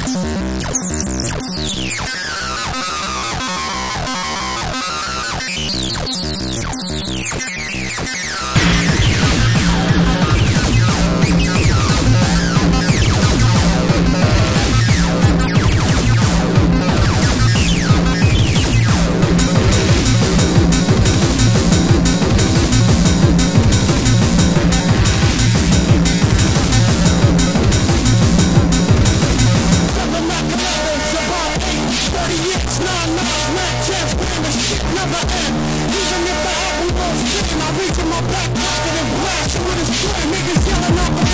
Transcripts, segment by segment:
Oh, my God. Never end. Even if the apple won't spin, I reach in my back pocket and blast it with a string. Niggas yelling out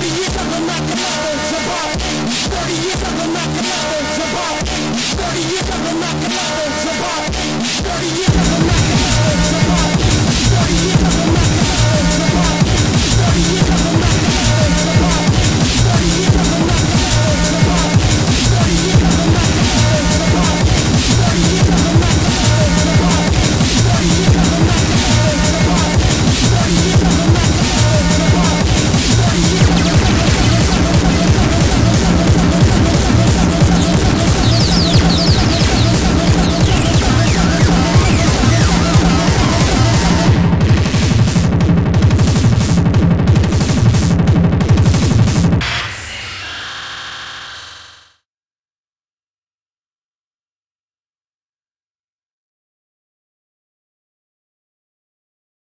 Thirty years of the Machiavelli, about thirty